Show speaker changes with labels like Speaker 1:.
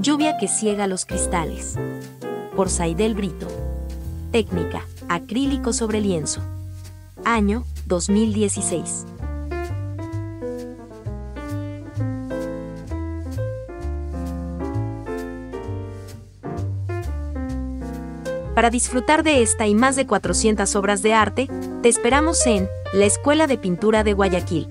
Speaker 1: Lluvia que ciega los cristales. Por Saidel Brito. Técnica, acrílico sobre lienzo. Año, 2016. Para disfrutar de esta y más de 400 obras de arte, te esperamos en la Escuela de Pintura de Guayaquil.